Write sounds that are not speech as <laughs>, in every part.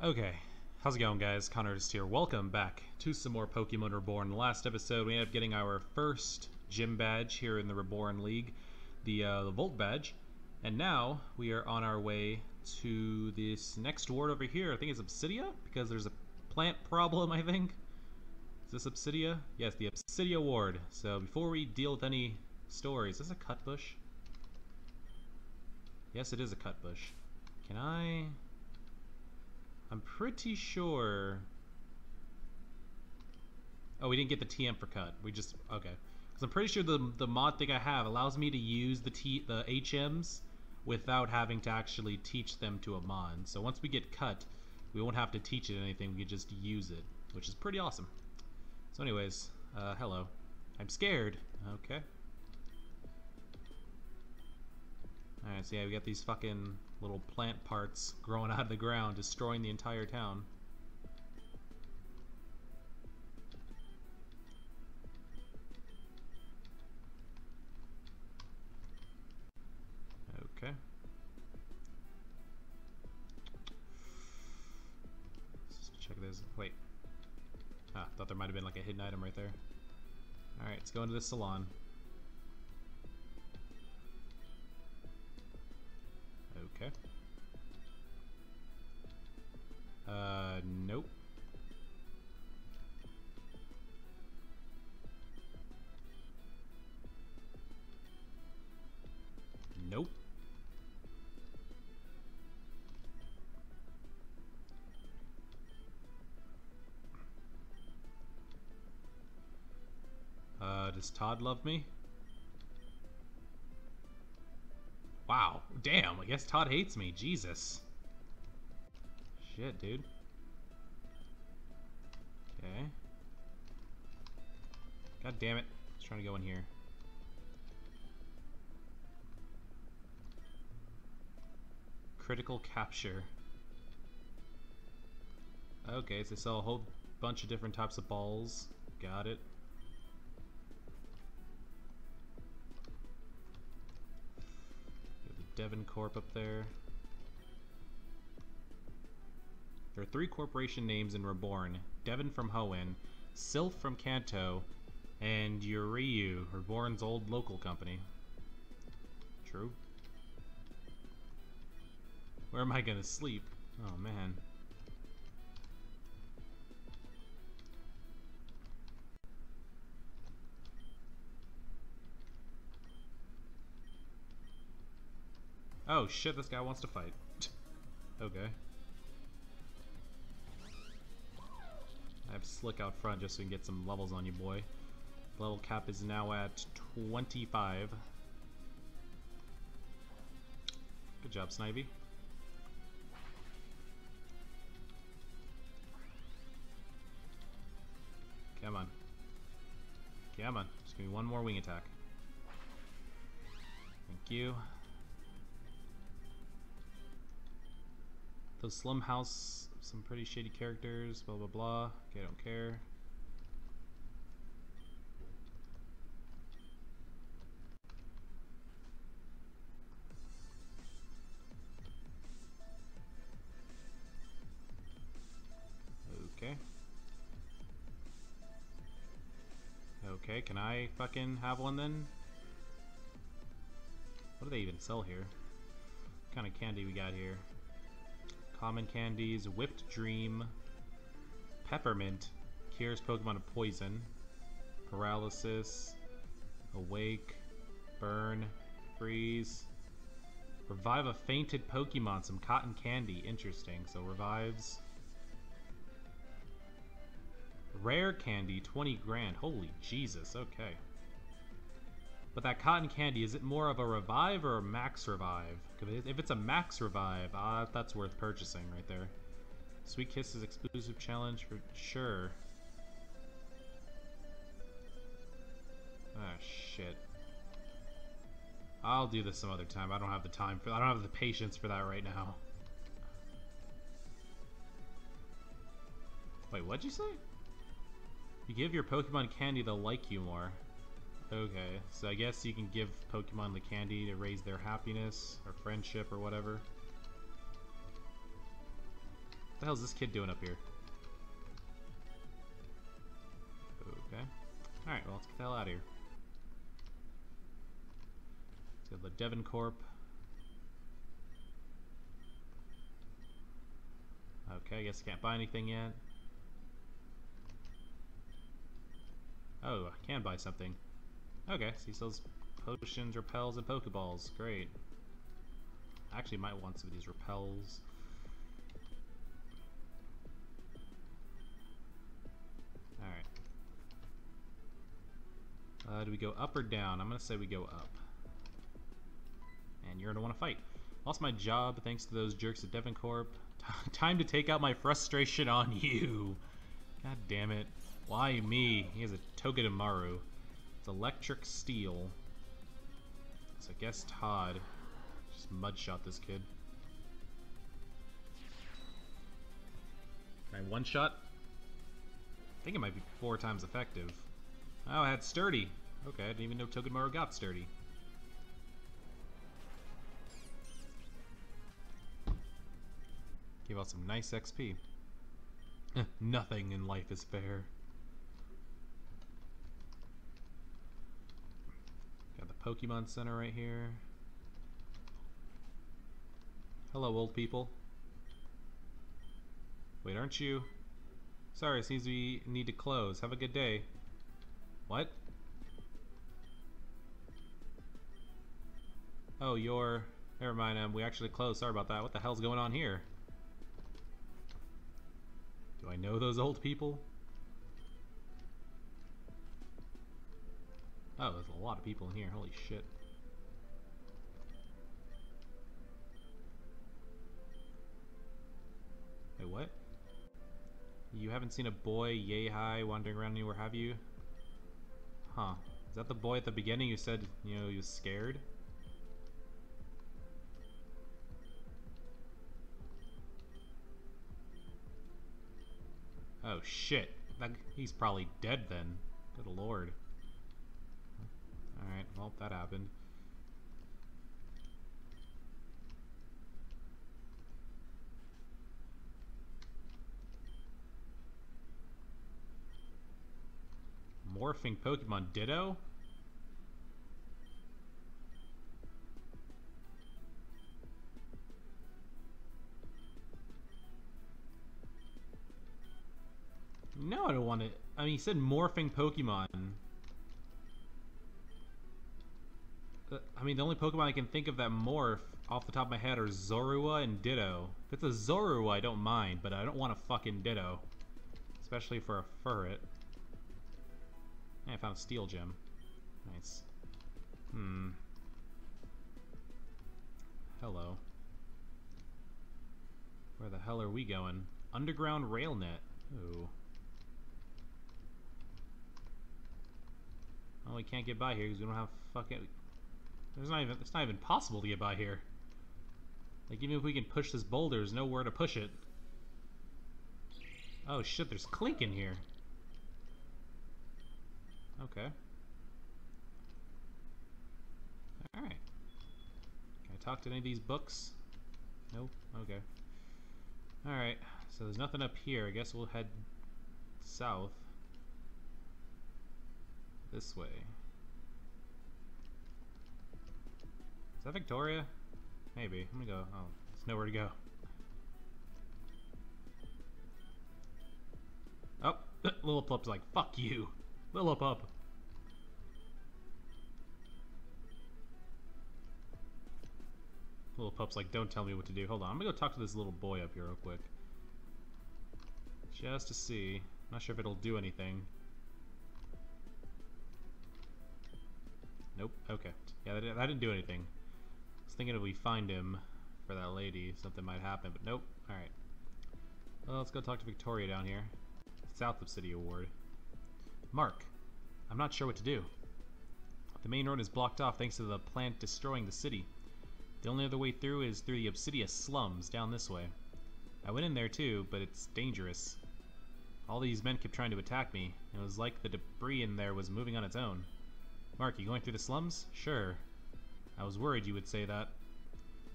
Okay, how's it going, guys? Connor is here. Welcome back to some more Pokemon Reborn. Last episode, we ended up getting our first gym badge here in the Reborn League, the uh, the Volt badge, and now we are on our way to this next ward over here. I think it's Obsidia because there's a plant problem. I think is this Obsidia? Yes, the Obsidia ward. So before we deal with any stories, is this a cut bush? Yes, it is a cut bush. Can I? I'm pretty sure. Oh, we didn't get the TM for cut. We just okay. Because I'm pretty sure the the mod thing I have allows me to use the T the HMs without having to actually teach them to a mon. So once we get cut, we won't have to teach it anything. We can just use it, which is pretty awesome. So, anyways, uh, hello. I'm scared. Okay. Alright, so yeah, we got these fucking little plant parts growing out of the ground, destroying the entire town. Okay. Let's check this. Wait. Ah, thought there might have been like a hidden item right there. Alright, let's go into the salon. Does Todd love me? Wow. Damn, I guess Todd hates me. Jesus. Shit, dude. Okay. God damn it. I was trying to go in here. Critical capture. Okay, so they sell a whole bunch of different types of balls. Got it. Devon Corp up there. There are three corporation names in Reborn. Devon from Hoenn, Silph from Kanto, and Uriu, Reborn's old local company. True. Where am I gonna sleep? Oh man. Oh shit, this guy wants to fight. <laughs> okay. I have Slick out front just so we can get some levels on you, boy. Level cap is now at 25. Good job, Snivy. Come on. Come on. Just give me one more wing attack. Thank you. The Slum House, some pretty shady characters, blah blah blah. Okay, I don't care. Okay. Okay, can I fucking have one then? What do they even sell here? What kind of candy we got here? Common candies, Whipped Dream, Peppermint, cures Pokemon of poison, Paralysis, Awake, Burn, Freeze, Revive a fainted Pokemon, some cotton candy, interesting. So revives. Rare candy, 20 grand. Holy Jesus, okay. But that cotton candy, is it more of a revive or a max revive? If it's a max revive, uh, that's worth purchasing right there. Sweet Kisses exclusive challenge for sure. Ah, shit. I'll do this some other time. I don't have the time for I don't have the patience for that right now. Wait, what'd you say? You give your Pokemon candy, they'll like you more. Okay, so I guess you can give Pokemon the candy to raise their happiness or friendship or whatever. What the hell's this kid doing up here? Okay. Alright, well, let's get the hell out of here. Let's go to the Devon Corp. Okay, I guess I can't buy anything yet. Oh, I can buy something. Okay, so he sells potions, repels, and Pokeballs. Great. I actually might want some of these repels. Alright. Uh, do we go up or down? I'm gonna say we go up. And you're gonna want to fight. Lost my job thanks to those jerks at Devon Corp. <laughs> Time to take out my frustration on you. God damn it. Why me? He has a Togedemaru. Electric steel. So I guess Todd. Just mudshot this kid. Can I one shot? I think it might be four times effective. Oh, I had sturdy. Okay, I didn't even know Togedemaru got sturdy. Gave out some nice XP. <laughs> Nothing in life is fair. Got the Pokemon Center right here. Hello, old people. Wait, aren't you? Sorry, it seems we need to close. Have a good day. What? Oh, you're... Never mind, um, we actually closed. Sorry about that. What the hell's going on here? Do I know those old people? Oh, there's a lot of people in here. Holy shit. Wait, what? You haven't seen a boy yay high wandering around anywhere, have you? Huh. Is that the boy at the beginning who said, you know, he was scared? Oh shit. That, he's probably dead then. Good lord. Alright, well, that happened. Morphing Pokemon Ditto? No, I don't want it. I mean, he said morphing Pokemon. I mean, the only Pokemon I can think of that morph off the top of my head are Zorua and Ditto. If it's a Zorua, I don't mind, but I don't want a fucking Ditto. Especially for a Furret. I found a Steel Gem. Nice. Hmm. Hello. Where the hell are we going? Underground Rail Net. Ooh. Oh, we can't get by here because we don't have fucking... There's not even... It's not even possible to get by here. Like, even if we can push this boulder, there's nowhere to push it. Oh shit, there's Klink in here. Okay. Alright. Can I talk to any of these books? Nope. Okay. Alright, so there's nothing up here. I guess we'll head south. This way. Is that Victoria? Maybe. I'm gonna go. Oh, there's nowhere to go. Oh, <laughs> Lillipup's like, fuck you. Lillipup. Lillipup's like, don't tell me what to do. Hold on, I'm gonna go talk to this little boy up here real quick. Just to see. Not sure if it'll do anything. Nope. Okay. Yeah, that didn't do anything. Thinking if we find him for that lady, something might happen, but nope. Alright. Well, let's go talk to Victoria down here. South Obsidia Ward. Mark, I'm not sure what to do. The main road is blocked off thanks to the plant destroying the city. The only other way through is through the Obsidious slums down this way. I went in there too, but it's dangerous. All these men kept trying to attack me. It was like the debris in there was moving on its own. Mark, you going through the slums? Sure. I was worried you would say that.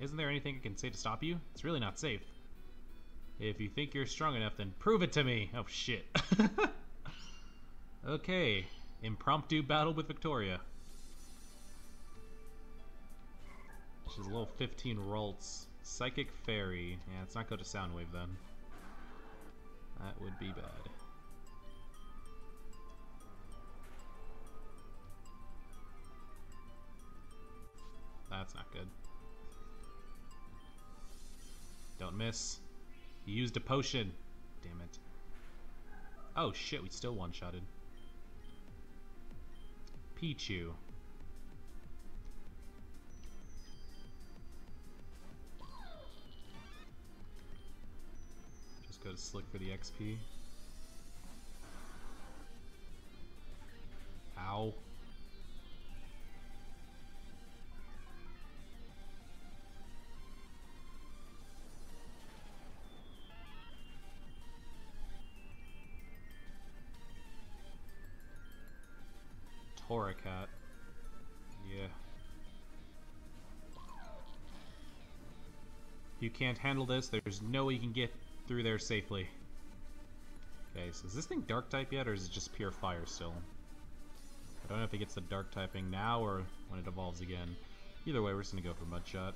Isn't there anything I can say to stop you? It's really not safe. If you think you're strong enough, then prove it to me. Oh, shit. <laughs> okay. Impromptu battle with Victoria. She's a level 15 Ralts. Psychic Fairy. Yeah, let's not go to Soundwave then. That would be bad. That's not good. Don't miss. You used a potion. Damn it. Oh shit, we still one-shotted. Pichu. Just go to Slick for the XP. Ow. Torracat. Yeah. You can't handle this. There's no way you can get through there safely. Okay, so is this thing dark type yet, or is it just pure fire still? I don't know if it gets the dark typing now or when it evolves again. Either way, we're just gonna go for mud shot.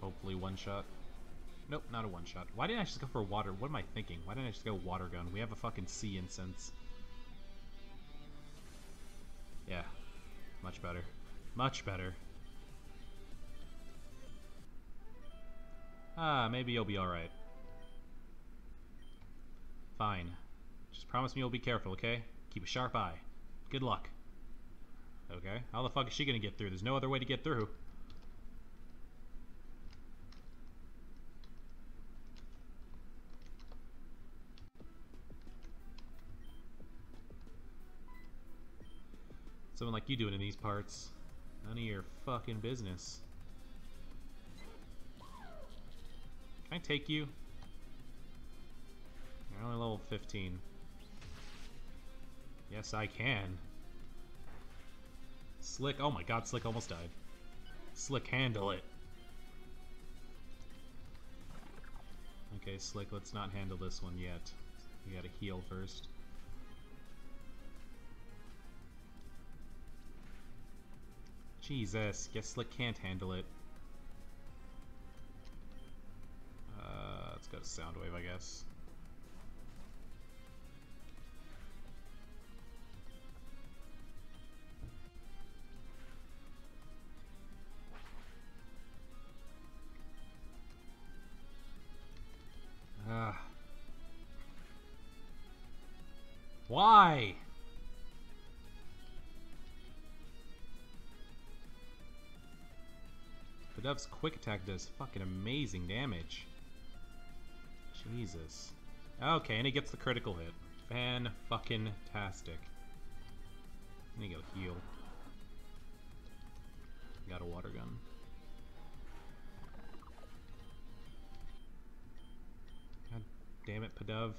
Hopefully one shot. Nope, not a one shot. Why didn't I just go for water? What am I thinking? Why didn't I just go water gun? We have a fucking sea incense. Yeah. Much better. Much better. Ah, maybe you'll be alright. Fine. Just promise me you'll be careful, okay? Keep a sharp eye. Good luck. Okay. How the fuck is she gonna get through? There's no other way to get through. Someone like you doing in these parts. None of your fucking business. Can I take you? You're only level 15. Yes, I can. Slick. Oh my god, Slick almost died. Slick, handle it. Okay, Slick, let's not handle this one yet. We gotta heal first. Jesus, guess Slick can't handle it. Uh, let's go to Soundwave, I guess. Quick attack does fucking amazing damage. Jesus. Okay, and he gets the critical hit. Fan fucking tastic. Let me go heal. Got a water gun. God damn it, Pidove.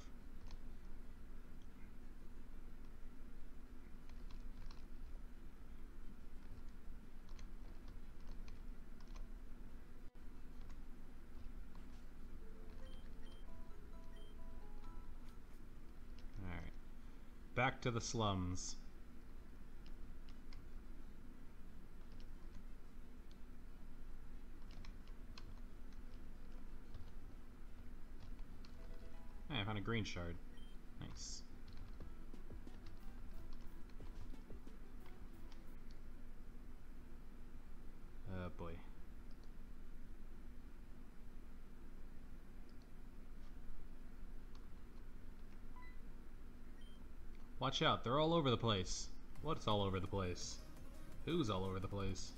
Back to the slums. Hey, I found a green shard. Nice. Oh boy. Watch out, they're all over the place. What's all over the place? Who's all over the place?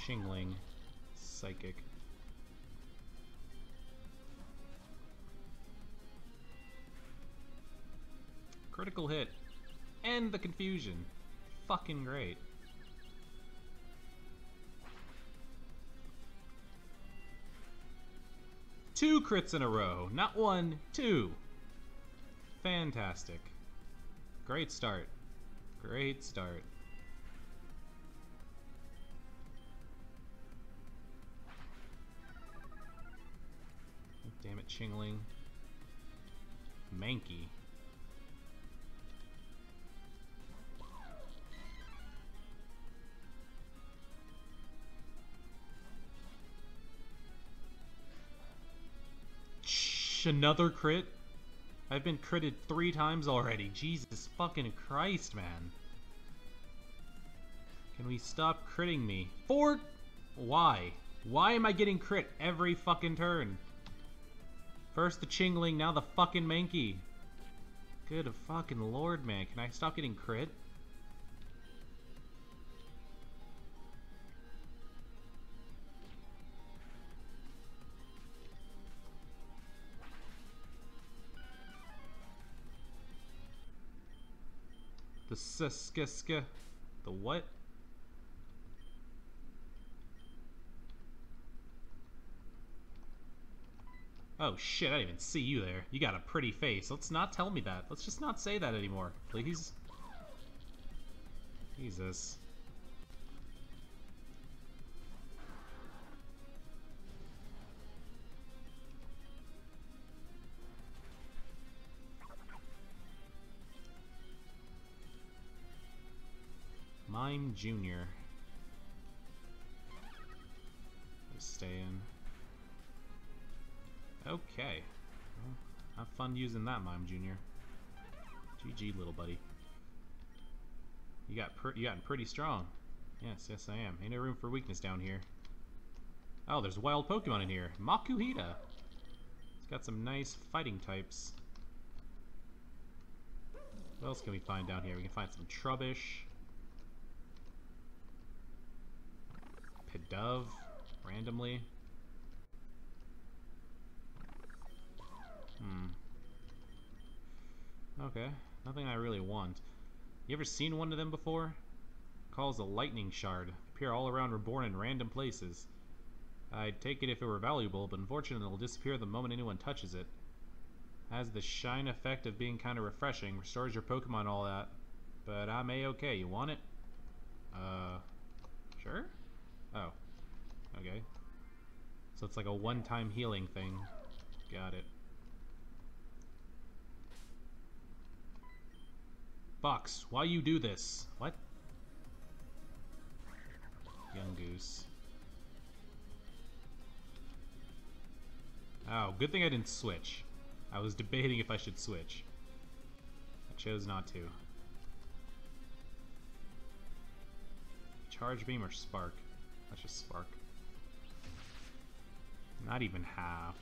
Chingling. Psychic. Critical hit. And the confusion. Fucking great. Two crits in a row. Not one, two. Fantastic. Great start. Great start. Damn it, Chingling. Mankey. Another crit? I've been critted three times already. Jesus fucking Christ, man. Can we stop critting me? Four? Why? Why am I getting crit every fucking turn? First the Chingling, now the fucking Mankey. Good fucking lord, man. Can I stop getting crit? The Siska The what? Oh shit, I didn't even see you there. You got a pretty face. Let's not tell me that. Let's just not say that anymore, please. Jesus. Jr. Stay in. Okay. Well, have fun using that, Mime Jr. GG, little buddy. You got you gotten pretty strong. Yes, yes I am. Ain't no room for weakness down here. Oh, there's a wild Pokemon in here. Makuhita. It's got some nice fighting types. What else can we find down here? We can find some Trubbish. Pidove, randomly. Hmm. Okay, nothing I really want. You ever seen one of them before? Calls a lightning shard. Appear all around reborn in random places. I'd take it if it were valuable, but unfortunately it'll disappear the moment anyone touches it. Has the shine effect of being kind of refreshing, restores your Pokemon all that. But I'm a-okay, you want it? Uh, sure? Oh, okay. So it's like a one-time healing thing. Got it. Fox, why you do this? What? Yungoos. Oh, good thing I didn't switch. I was debating if I should switch. I chose not to. Charge beam or spark? That's just spark. Not even half.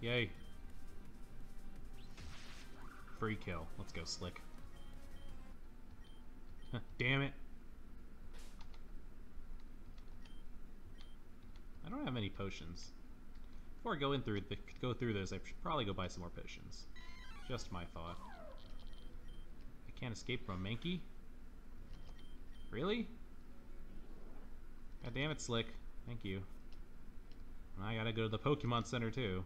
Yay. Free kill. Let's go, Slick. Damn it. I don't have any potions. Before I go in through go through this, I should probably go buy some more potions. Just my thought. Can't escape from Mankey? Really? God damn it, Slick. Thank you. I gotta go to the Pokemon Center too.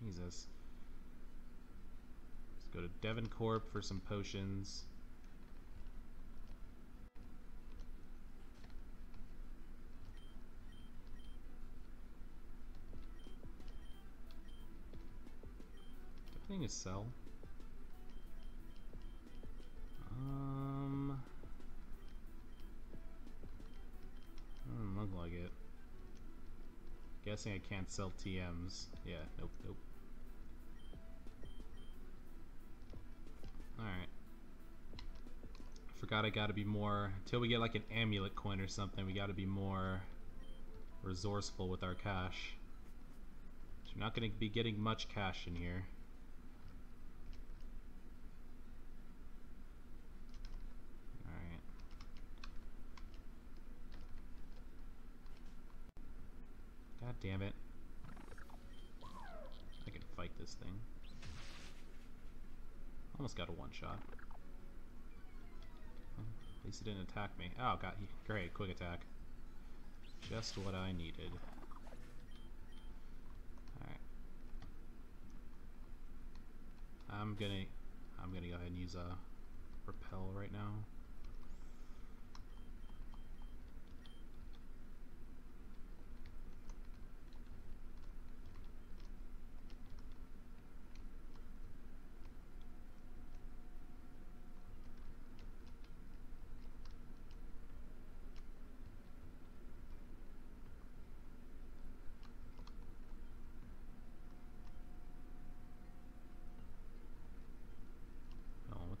Jesus. Let's go to Devon Corp for some potions. Everything is sell. Um, doesn't look like it. Guessing I can't sell TMs. Yeah, nope, nope. Alright. I forgot I gotta be more, until we get like an amulet coin or something, we gotta be more resourceful with our cash. So we're not gonna be getting much cash in here. God damn it. I can fight this thing. Almost got a one-shot. at least it didn't attack me. Oh, got great, quick attack. Just what I needed. Alright. I'm gonna I'm gonna go ahead and use a repel right now.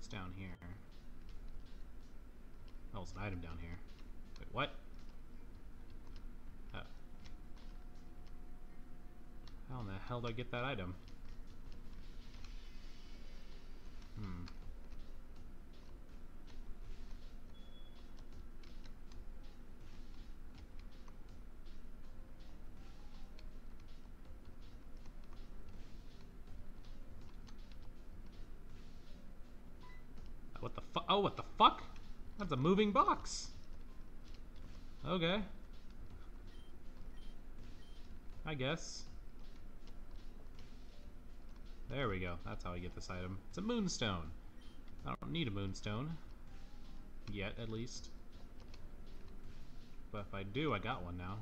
What's down here? Oh, it's an item down here. Wait, what? Uh, how in the hell do I get that item? Hmm. What the fuck? Oh, what the fuck? That's a moving box. Okay. I guess. There we go. That's how I get this item. It's a moonstone. I don't need a moonstone. Yet, at least. But if I do, I got one now.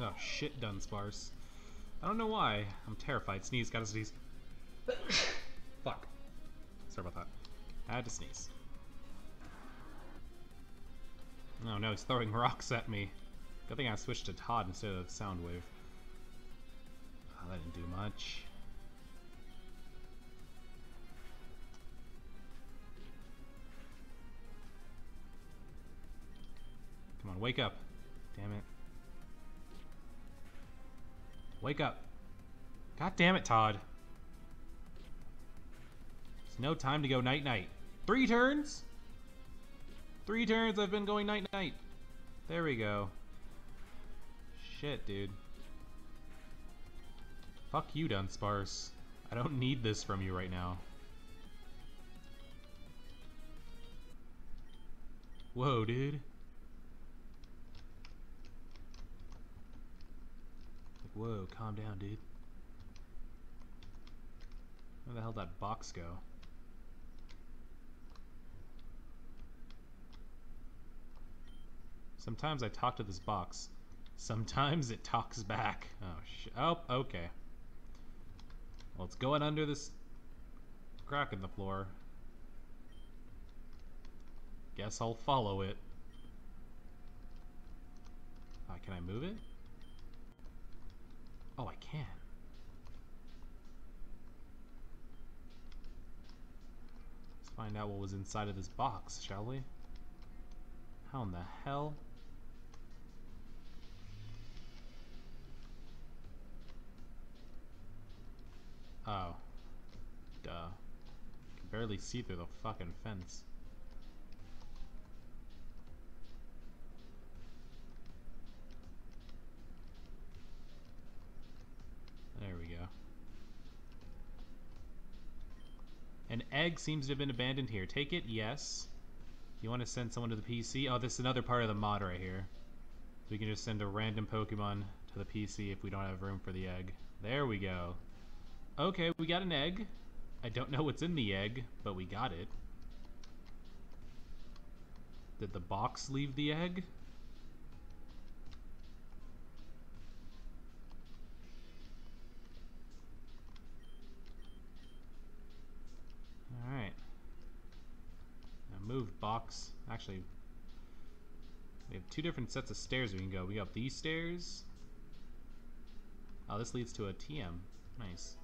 Oh shit, done Dunsparce. I don't know why. I'm terrified. Sneeze, gotta sneeze. <coughs> Fuck. Sorry about that. I had to sneeze. Oh no, he's throwing <laughs> rocks at me. Good thing I switched to Todd instead of Soundwave. Oh, ah, that didn't do much. Come on, wake up. Damn it. Wake up. God damn it, Todd. It's no time to go night-night. Three turns? Three turns I've been going night-night. There we go. Shit, dude. Fuck you, Dunsparce. I don't need this from you right now. Whoa, dude. Whoa, calm down, dude. Where the hell did that box go? Sometimes I talk to this box. Sometimes it talks back. Oh, sh Oh, okay. Well, it's going under this crack in the floor. Guess I'll follow it. Uh, can I move it? Oh, I can. Let's find out what was inside of this box, shall we? How in the hell? Oh. Duh. Can barely see through the fucking fence. There we go. An egg seems to have been abandoned here. Take it? Yes. You want to send someone to the PC? Oh, this is another part of the mod right here. So we can just send a random Pokemon to the PC if we don't have room for the egg. There we go. Okay, we got an egg. I don't know what's in the egg, but we got it. Did the box leave the egg? Alright. Now move box. Actually, we have two different sets of stairs we can go. We got these stairs. Oh, this leads to a TM. Nice.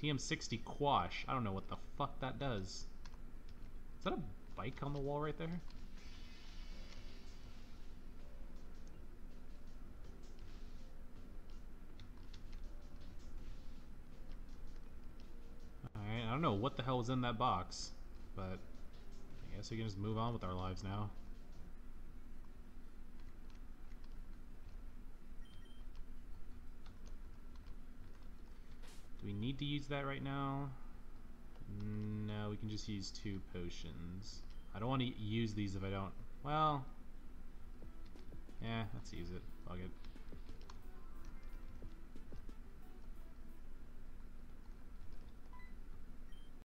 TM60 Quash. I don't know what the fuck that does. Is that a bike on the wall right there? Alright, I don't know what the hell was in that box, but guess we can just move on with our lives now. Do we need to use that right now? No, we can just use two potions. I don't want to use these if I don't... Well... Yeah, let's use it. Fuck it.